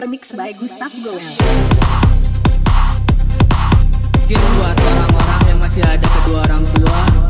Remix by Gustav Goel. Mungkin buat orang-orang yang masih ada kedua orang tua